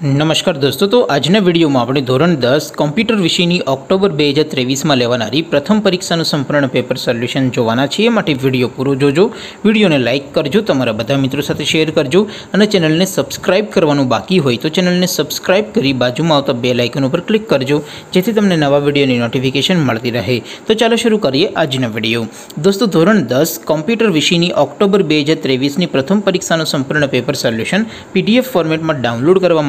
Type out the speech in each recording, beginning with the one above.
નમસ્કાર દોસ્તો તો આજના વિડીયોમાં આપણે ધોરણ દસ કોમ્પ્યુટર વિષયની ઓક્ટોબર બે હજાર ત્રેવીસમાં લેવાનારી પ્રથમ પરીક્ષાનું સંપૂર્ણ પેપર સોલ્યુશન જોવાના છીએ માટે વિડીયો પૂરો જોજો વિડીયોને લાઇક કરજો તમારા બધા મિત્રો સાથે શેર કરજો અને ચેનલને સબસ્ક્રાઇબ કરવાનું બાકી હોય તો ચેનલને સબસ્ક્રાઇબ કરી બાજુમાં આવતા બે લાઇકન ઉપર ક્લિક કરજો જેથી તમને નવા વિડીયોની નોટિફિકેશન મળતી રહે તો ચાલો શરૂ કરીએ આજનો વિડીયો દોસ્તો ધોરણ દસ કોમ્પ્યુટર વિષયની ઓક્ટોબર બે હજાર ત્રેવીસની પ્રથમ પરીક્ષાનું સંપૂર્ણ પેપર સોલ્યુશન પીડીએફ ફોર્મેટમાં ડાઉનલોડ કરવા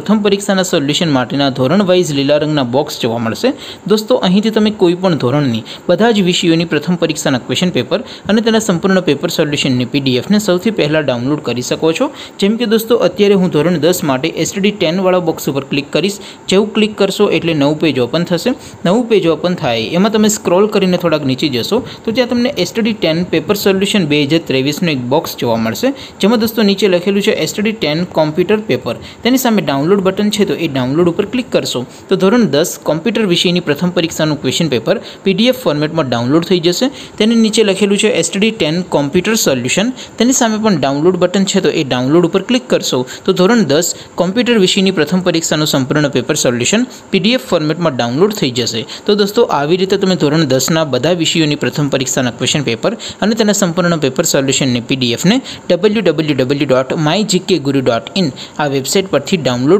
પ્રથમ પરીક્ષાના સોલ્યુશન માટેના ધોરણ વાઇઝ લીલા રંગના બોક્સ જોવા મળશે દોસ્તો અહીંથી તમે કોઈ પણ ધોરણની બધા જ વિષયોની પ્રથમ પરીક્ષાના ક્વેશ્ચન પેપર અને તેના સંપૂર્ણ પેપર સોલ્યુશનની પીડીએફને સૌથી પહેલાં ડાઉનલોડ કરી શકો છો જેમ કે દોસ્તો અત્યારે હું ધોરણ દસ માટે એસટીડી ટેનવાળા બોક્સ ઉપર ક્લિક કરીશ જેવું ક્લિક કરશો એટલે નવું પેજ ઓપન થશે નવું પેજ ઓપન થાય એમાં તમે સ્ક્રોલ કરીને થોડાક નીચે જશો તો ત્યાં તમને એસટીડી ટેન પેપર સોલ્યુશન બે હજાર ત્રેવીસનું એક બોક્સ જોવા મળશે જેમાં દોસ્તો નીચે લખેલું છે એસટીડી ટેન કોમ્પ્યુટર પેપર તેની સામે ડાઉનલોડ બટન છે તો એ ડાઉનલોડ ઉપર ક્લિક કરશો તો ધોરણ દસ કોમ્પ્યુટર વિષયની પ્રથમ પરીક્ષાનું ક્વેશ્ચન પેપર પીડીએફ ફોર્મેટમાં ડાઉનલોડ થઈ જશે તેની નીચે લખેલું છે એસટીડી ટેન કોમ્પ્યુટર સોલ્યુશન તેની સામે પણ ડાઉનલોડ બટન છે તો એ ડાઉનલોડ ઉપર ક્લિક કરશો તો ધોરણ દસ કોમ્પ્યુટર વિષયની પ્રથમ પરીક્ષાનું સંપૂર્ણ પેપર સોલ્યુશન પીડીએફ ફોર્મેટમાં ડાઉનલોડ થઈ જશે તો દોસ્તો આવી રીતે તમે ધોરણ દસના બધા વિષયોની પ્રથમ પરીક્ષાના ક્વેશ્ચન પેપર અને તેના સંપૂર્ણ પેપર સોલ્યુશનની પીડીએફને W W W dot my GK guru dot in આ વેબસાઇટ પરથી ડાઉનલોડ